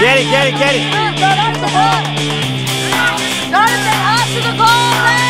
Get it, get it, get it. Jonathan, up to the goal, Red!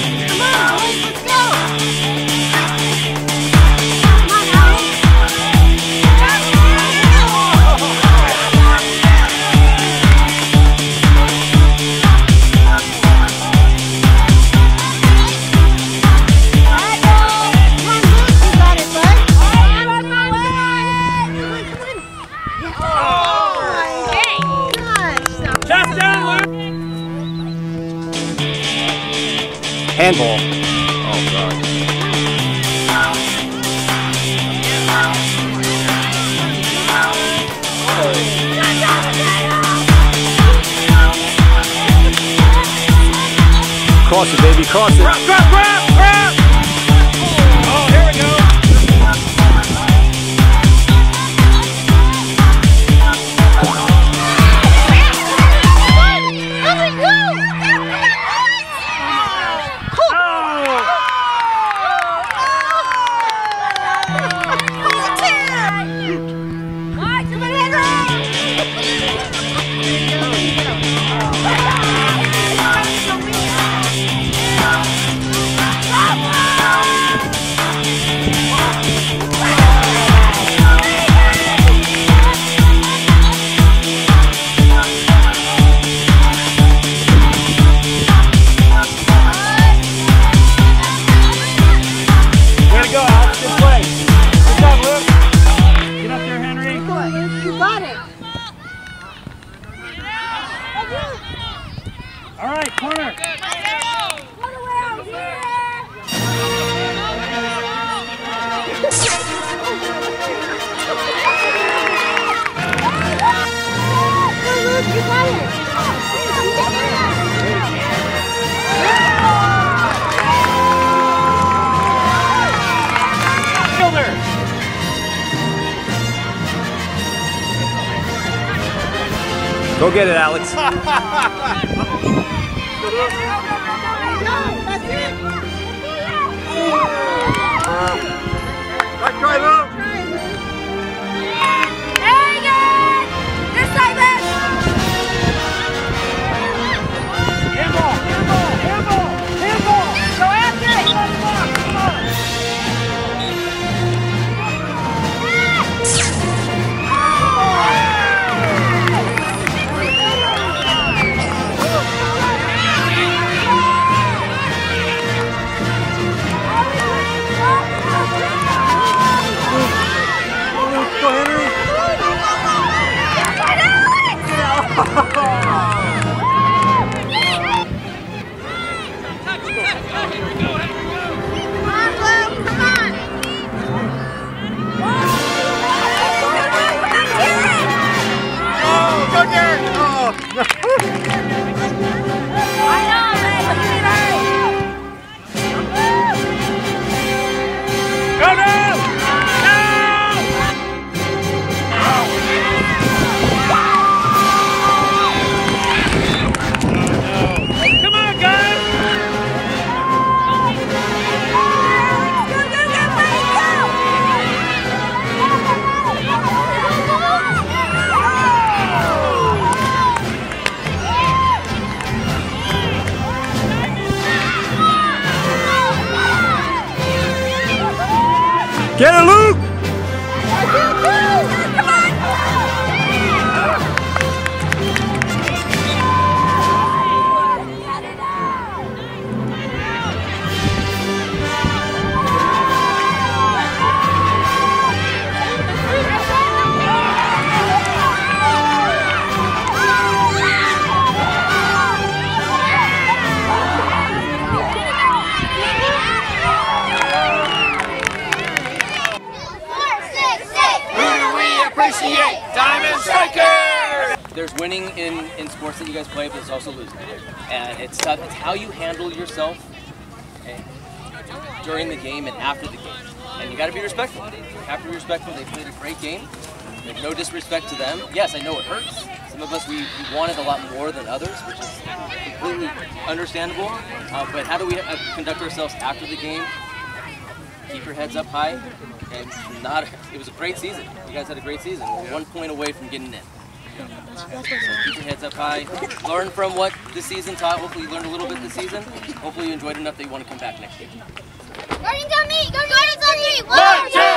Oh, God. Cross it, baby. Cross it. Grab, grab, grab, All right, corner. You got it. Fielder. Go get it, Alex. That's it. Right, try, Luke. Hagen! Come Get it, Luke! Winning in, in sports that you guys play, but it's also losing. And it's, it's how you handle yourself during the game and after the game. And you got to be respectful. You have to be respectful. They played a great game. There's no disrespect to them. Yes, I know it hurts. Some of us, we, we wanted a lot more than others, which is completely understandable. Uh, but how do we uh, conduct ourselves after the game? Keep your heads up high. And not, it was a great season. You guys had a great season. We're one point away from getting in. So keep your heads up high. Learn from what this season taught. Hopefully you learned a little bit this season. Hopefully you enjoyed enough that you want to come back next year. Guardians on me! Guardians on me! One, two,